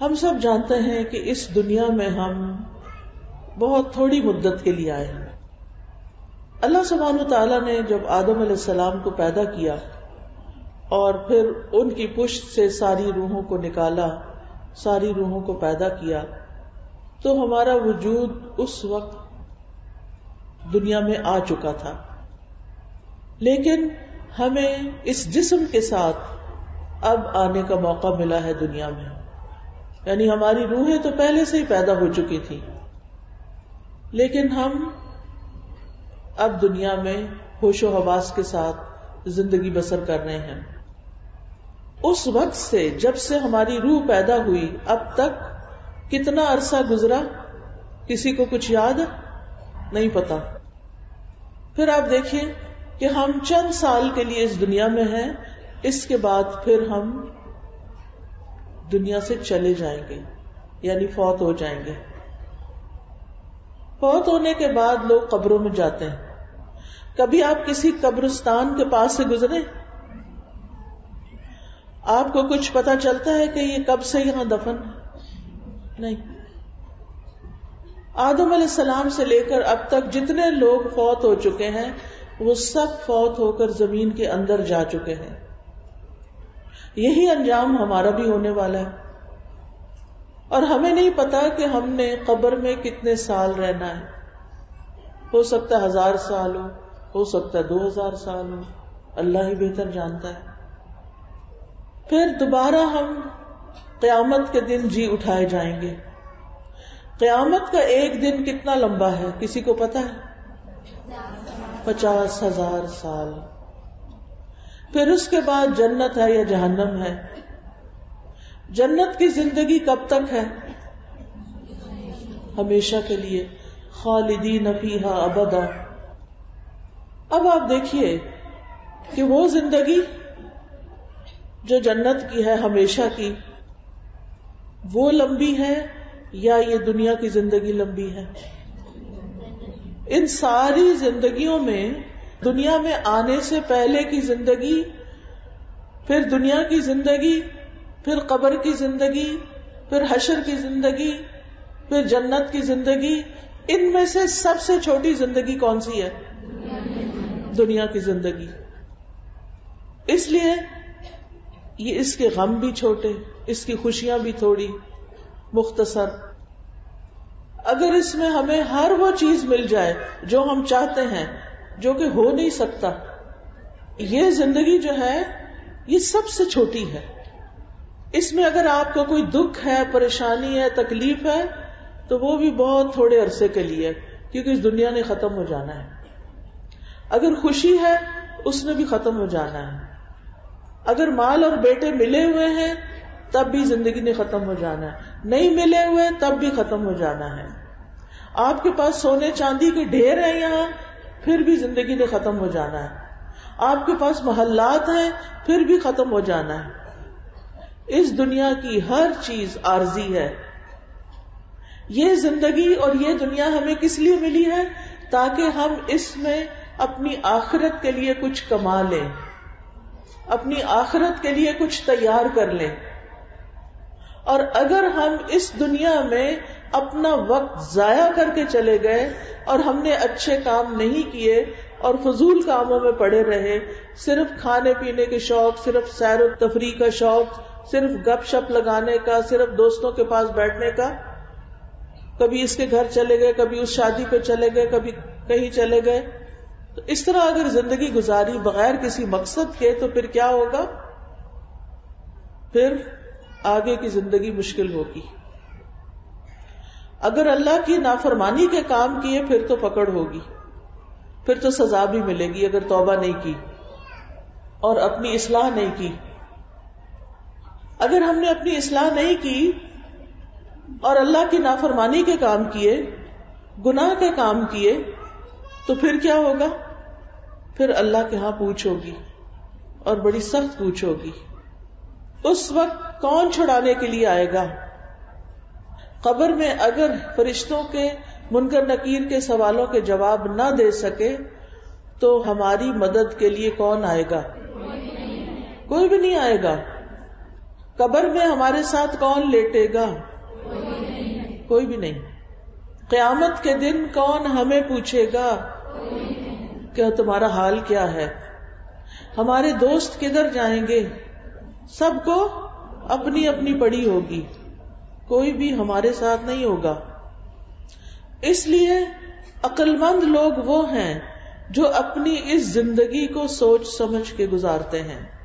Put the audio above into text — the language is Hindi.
हम सब जानते हैं कि इस दुनिया में हम बहुत थोड़ी मुद्दत के लिए आए हैं। अल्लाह सुबहान तआला ने जब आदम सलाम को पैदा किया और फिर उनकी पुष्ट से सारी रूहों को निकाला, सारी रूहों को पैदा किया तो हमारा वजूद उस वक्त दुनिया में आ चुका था। लेकिन हमें इस जिस्म के साथ अब आने का मौका मिला है दुनिया में। यानी हमारी रूहें तो पहले से ही पैदा हो चुकी थी। लेकिन हम अब दुनिया में होशो हवास के साथ ज़िंदगी बसर कर रहे हैं। उस वक्त से जब से हमारी रूह पैदा हुई, अब तक कितना अरसा गुजरा, किसी को कुछ याद नहीं पता। फिर आप देखिए कि हम चंद साल के लिए इस दुनिया में हैं, इसके बाद फिर हम दुनिया से चले जाएँगे, यानी फौत हो जाएँगे। फौत होने के बाद लोग कब्रों में जाते हैं। कभी आप किसी कब्रिस्तान के पास से गुजरे? आपको कुछ पता चलता है कि ये कब से यहाँ दफन? नहीं। आदम सलाम से लेकर अब तक जितने लोग फौत हो चुके हैं, वो सब फौत होकर ज़मीन के अंदर जा चुके हैं। यही अंजाम हमारा भी होने वाला है। और हमें नहीं पता कि हमने कब्र में कितने साल रहना है। हो सकता है हज़ार साल हो हो सकता है दो हज़ार साल हो, अल्लाह ही बेहतर जानता है। फिर दोबारा हम क्यामत के दिन जी उठाए जाएँगे। क्यामत का एक दिन कितना लंबा है, किसी को पता है? पचास हज़ार साल। फिर उसके बाद जन्नत है या जहन्नम है? जन्नत की ज़िंदगी कब तक है? हमेशा के लिए। खालिदी नफीहा अबदा। अब आप देखिए कि वो ज़िंदगी जो जन्नत की है, हमेशा की, वो लंबी है या ये दुनिया की ज़िंदगी लंबी है? इन सारी जिंदगियों में दुनिया में आने से पहले की ज़िंदगी, फिर दुनिया की ज़िंदगी, फिर कब्र की ज़िंदगी, फिर हशर की ज़िंदगी, फिर जन्नत की ज़िंदगी, इनमें से सबसे छोटी ज़िंदगी कौन सी है? दुनिया की ज़िंदगी। इसलिए ये इसके गम भी छोटे, इसकी खुशियाँ भी थोड़ी मुख्तसर। अगर इसमें हमें हर वो चीज़ मिल जाए जो हम चाहते हैं जो कि हो नहीं सकता। ये ज़िंदगी जो है, ये सबसे छोटी है। इसमें अगर आपको कोई दुख है, परेशानी है, तकलीफ़ है तो वो भी बहुत थोड़े अरसे के लिए, क्योंकि इस दुनिया ने खत्म हो जाना है। अगर खुशी है, उसने भी खत्म हो जाना है। अगर माल और बेटे मिले हुए हैं, तब भी ज़िंदगी ने खत्म हो जाना है। नहीं मिले हुए, तब भी खत्म हो जाना है। आपके पास सोने चांदी के ढेर है यहाँ फिर भी ज़िंदगी ने खत्म हो जाना है। आपके पास मोहल्लात हैं, फिर भी खत्म हो जाना है। इस दुनिया की हर चीज़ आरजी है। ये ज़िंदगी और ये दुनिया हमें किस लिए मिली है? ताकि हम इसमें अपनी आखिरत के लिए कुछ कमा लें, अपनी आखिरत के लिए कुछ तैयार कर लें। और अगर हम इस दुनिया में अपना वक्त जाया करके चले गए और हमने अच्छे काम नहीं किए और फजूल कामों में पड़े रहे, सिर्फ़ खाने पीने के शौक, सिर्फ़ सैर तफरी का शौक, सिर्फ़ गप शप लगाने का, सिर्फ़ दोस्तों के पास बैठने का, कभी इसके घर चले गए, कभी उस शादी पे चले गए, कभी कहीं चले गए तो इस तरह अगर ज़िंदगी गुजारी बगैर किसी मकसद के तो फिर क्या होगा? फिर आगे की ज़िंदगी मुश्किल होगी। अगर अल्लाह की नाफरमानी के काम किए, फिर तो पकड़ होगी। फिर तो सजा भी मिलेगी, अगर तौबा नहीं की और अपनी इसलाह नहीं की। अगर हमने अपनी इसलाह नहीं की और अल्लाह की नाफरमानी के काम किए, गुनाह के काम किए तो फिर क्या होगा? फिर अल्लाह के यहाँ पूछ होगी और बड़ी सख्त पूछ होगी उस वक्त कौन छुड़ाने के लिए आएगा? कब्र में अगर फरिश्तों के, मुनकर नकीर के सवालों के जवाब ना दे सके तो हमारी मदद के लिए कौन आएगा? कोई भी नहीं आएगा। कबर में हमारे साथ कौन लेटेगा? कोई भी नहीं। क्यामत के दिन कौन हमें पूछेगा? क्या तुम्हारा हाल क्या है? हमारे दोस्त किधर जाएँगे? सबको अपनी अपनी पड़ी होगी। कोई भी हमारे साथ नहीं होगा। इसलिए अक्लमंद लोग वो हैं जो अपनी इस ज़िंदगी को सोच समझ के गुजारते हैं।